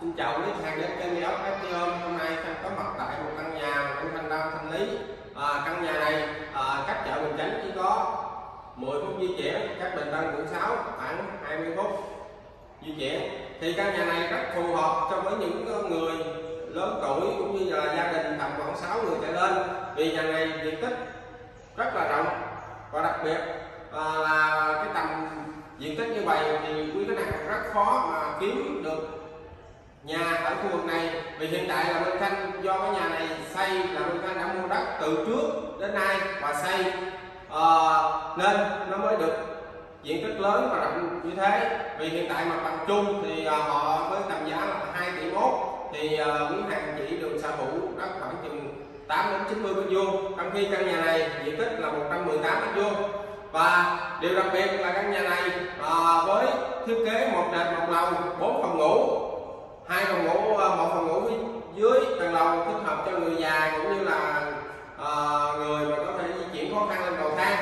Xin chào quý khách hàng đến kênh ốc Action. Hôm nay Thanh có mặt tại một căn nhà của Thanh Đăng Thanh Lý. À, căn nhà này à, cách chợ Bình Chánh chỉ có 10 phút di chuyển, cách Bình Tân quận 6 khoảng 20 phút di chuyển. Thì căn nhà này rất phù hợp cho với những người lớn tuổi cũng như là gia đình tầm khoảng 6 người trở lên. Vì nhà này diện tích rất là rộng và đặc biệt vì hiện tại là Minh Khanh do cái nhà này xây là Minh Khanh đã mua đất từ trước đến nay và xây ờ, uh, nên nó mới được diện tích lớn và rộng như thế. Vì hiện tại mặt bằng chung thì uh, họ với tầm giá là 2 tỷ mốt thì ờ, uh, quý hàng chỉ được sở hữu đất khoảng chừng 8 đến 90 mét vuông. Trong khi căn nhà này diện tích là 118 mét vuông. Và điều đặc biệt là căn nhà này à, với thiết kế một trệt một lầu bốn phòng ngủ hai phòng ngủ à, một phòng ngủ dưới tầng lầu thích hợp cho người già cũng như là à, người mà có thể di chuyển khó khăn lên cầu thang.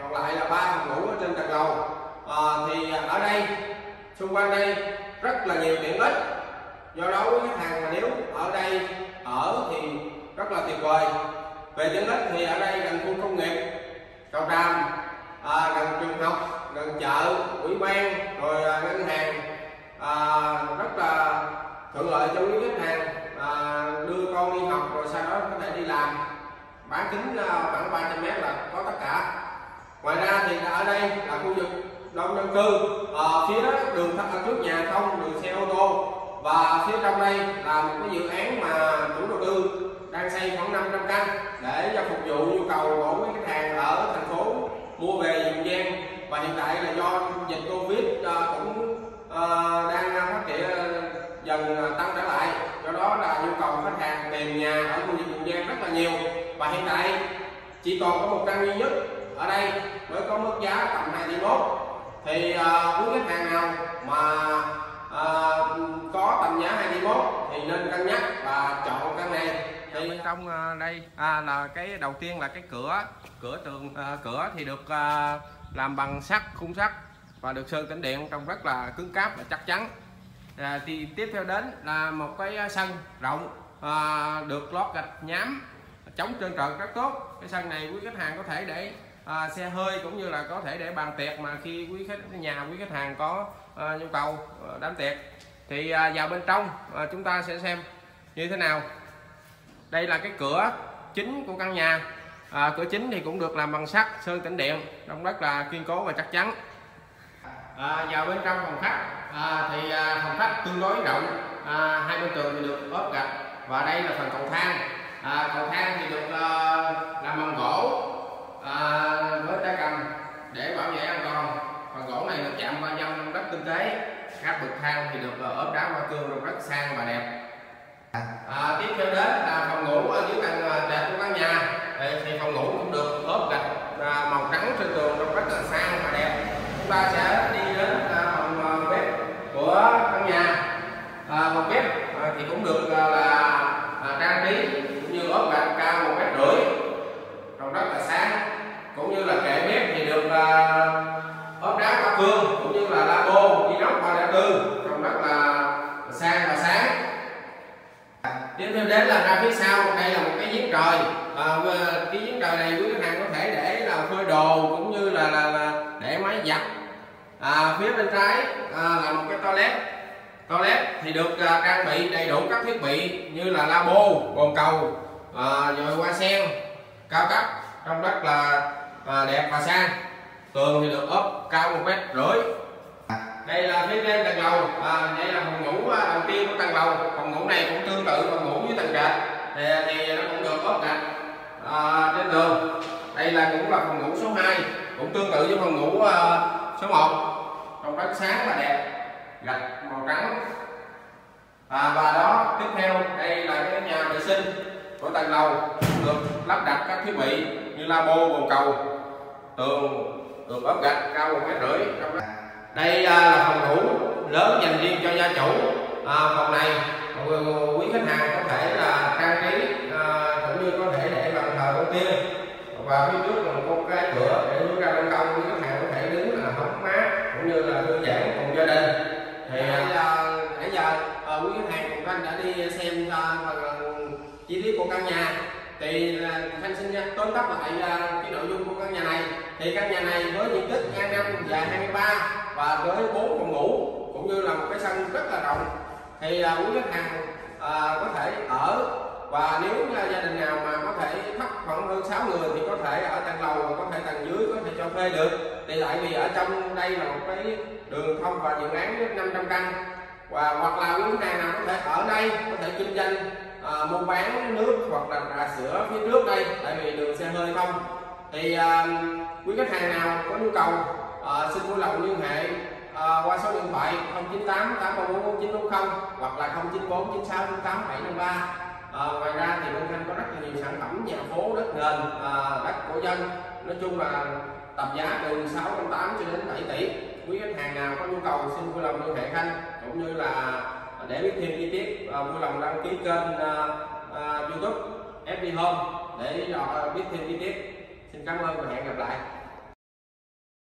Còn lại là ba phòng ngủ ở trên tầng lầu. À, thì ở đây xung quanh đây rất là nhiều tiện ích. Do đó với khách hàng mà nếu ở đây ở thì rất là tuyệt vời. Về tiện ích thì ở đây gần khu công nghiệp cầu tràm à, gần trường học gần chợ ủy ban rồi à, ngân hàng thuận lợi cho quý khách hàng à, đưa con đi học rồi sau đó có thể đi làm. Bán kính à, khoảng 300 mét là có tất cả. Ngoài ra thì ở đây là khu vực đông dân cư. À, phía đường thắt ở trước nhà không đường xe ô tô. Và phía trong đây là một cái dự án mà chủ đầu tư đang xây khoảng 500 căn để cho phục vụ nhu cầu của quý khách hàng ở thành phố mua về dùng gian. Và hiện tại là do dịch covid à, cũng uh, đang phát triển dần tăng trở lại do đó là nhu cầu khách hàng tìm nhà ở khu vực dùng gian rất là nhiều. Và hiện tại chỉ còn có một căn duy nhất ở đây mới có mức giá tầm 2 tỷ mốt. Thì uh, quý khách hàng nào mà uh, có tầm giá 2 tỷ mốt thì nên cân nhắc và chọn căn này. Thì bên trong à, đây à, là cái đầu tiên là cái cửa cửa tường à, cửa thì được à, làm bằng sắt khung sắt và được sơn tĩnh điện trông rất là cứng cáp và chắc chắn. À, thì tiếp theo đến là một cái sân rộng à, được lót gạch nhám chống trơn trượt rất tốt. Cái sân này quý khách hàng có thể để à, xe hơi cũng như là có thể để bàn tiệc mà khi quý khách nhà quý khách hàng có à, nhu cầu à, đám tiệc. Thì à, vào bên trong à, chúng ta sẽ xem như thế nào. Đây là cái cửa chính của căn nhà. À, cửa chính thì cũng được làm bằng sắt sơn tĩnh điện đông rất là kiên cố và chắc chắn. À, vào bên trong phòng khách à, thì à, phòng khách tương đối rộng. À, hai bên tường thì được ốp gạch và đây là phần cầu thang à, cầu thang thì được uh, làm bằng gỗ uh, với tay cầm để bảo vệ an toàn. Phần gỗ này được chạm qua dăm rất tinh tế các bậc thang thì được ờ, ốp đá hoa cương rất sang và đẹp. À, tiếp theo đến là phòng ngủ ở dưới tầng ờ, trệt của căn nhà. Thì, thì phòng ngủ cũng được ốp gạch à, màu trắng trên tường rất là sang và đẹp. Chúng ta sẽ đi đến à, phòng bếp của căn nhà. À, phòng bếp à, thì cũng được à, trang trí cũng như ốp gạch cao một mét rưỡi còn rất là sáng cũng như là kệ bếp thì được à, ốp đá hoa cương cũng như là labo inox 304 trông rất là sang và sáng tiếp theo đến là ra phía sau đây là một cái giếng trời à, cái này quý khách hàng có thể để là phơi đồ cũng như là, là, là để máy giặt. À, phía bên trái à, là một cái toilet. Toilet thì được à, trang bị đầy đủ các thiết bị như là labo bồn cầu à, rồi hoa sen cao cấp trong rất là à, đẹp và sang. Tường thì được ốp cao một mét rưỡi. Đây là phía trên tầng lầu à, đây là phòng ngủ à, đầu tiên của tầng lầu. Phòng ngủ này cũng tương tự phòng ngủ với tầng trệt. Thì, thì nó cũng được ốp gạch à, trên đường. Đây là cũng là phòng ngủ số 2 cũng tương tự với phòng ngủ uh, số 1 trong rất sáng và đẹp gạch màu trắng. À, và đó tiếp theo đây là cái nhà vệ sinh của tầng lầu được lắp đặt các thiết bị như labo bồn cầu tường được ốp gạch cao một mét rưỡi. Đây à, là phòng ngủ lớn dành riêng cho gia chủ. À, phòng này quý khách hàng có thể là trang trí à, cũng như có thể để bàn thờ tổ tiên và phía trước là một cái cửa để hướng ra ban công quý khách hàng có thể đứng là hóng mát cũng như là thư giãn cùng gia đình. Thì nãy giờ nãy giờ à, quý khách hàng cùng Khanh đã đi xem phần chi tiết của căn nhà. Thì Khanh xin tóm tắt lại cái nội dung của căn nhà này. Thì căn nhà này với diện tích A5 dài 23 và với 4 phòng ngủ cũng như là một cái sân rất là rộng. Thì quý khách hàng à, có thể ở và nếu gia đình nào mà có thể thấp khoảng hơn 6 người thì có thể ở tầng lầu và có thể tầng dưới có thể cho thuê được. Thì tại vì ở trong đây là một cái đường thông và dự án 500 căn. Và hoặc là những hàng nào có thể ở đây có thể kinh doanh à, mua bán nước hoặc là trà sữa phía trước đây tại vì đường xe hơi thông thì à, quý khách hàng nào có nhu cầu à, xin vui lòng liên hệ à, qua số điện thoại 098 834 940 hoặc là 094 96 98 753 à, ngoài ra thì Minh Thanh có rất là nhiều sản phẩm nhà phố đất nền à, đất của dân. Nói chung là tập giá từ 680 cho đến 7 tỷ. Quý khách hàng nào có nhu cầu xin vui lòng liên hệ Khanh cũng như là để biết thêm chi tiết à, vui lòng đăng ký kênh à, à, YouTube FB Home để biết thêm chi tiết. Xin cảm ơn và hẹn gặp lại.